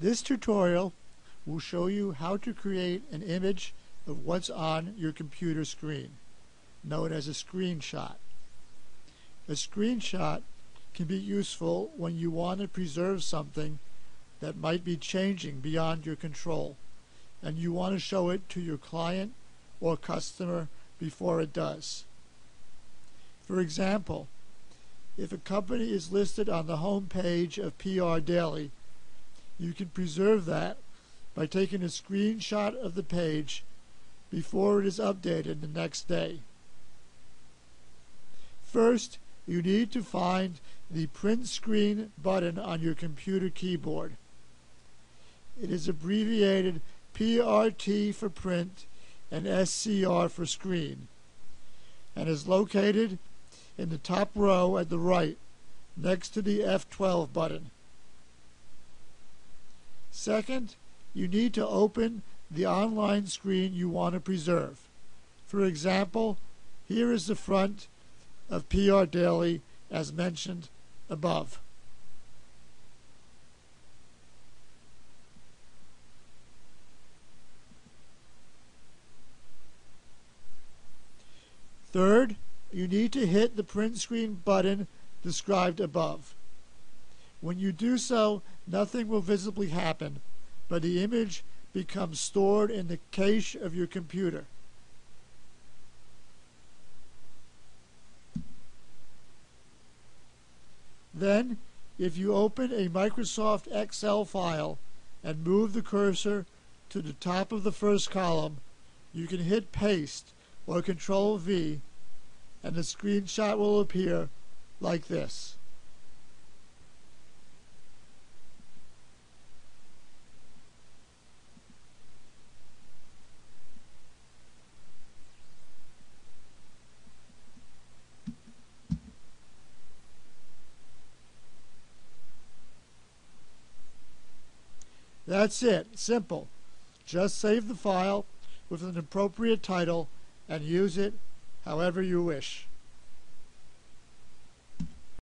This tutorial will show you how to create an image of what's on your computer screen, known as a screenshot. A screenshot can be useful when you want to preserve something that might be changing beyond your control and you want to show it to your client or customer before it does. For example, if a company is listed on the home page of PR Daily, you can preserve that by taking a screenshot of the page before it is updated the next day. First, you need to find the print screen button on your computer keyboard. It is abbreviated PRT for print and SCR for screen and is located in the top row at the right next to the F12 button. Second, you need to open the online screen you want to preserve. For example, here is the front of PR Daily as mentioned above. Third, you need to hit the print screen button described above. When you do so, nothing will visibly happen, but the image becomes stored in the cache of your computer. Then, if you open a Microsoft Excel file and move the cursor to the top of the first column, you can hit paste or Control V and the screenshot will appear like this. That's it. Simple. Just save the file with an appropriate title and use it however you wish.